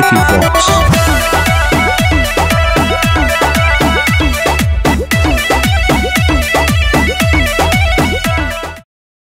Music Fox.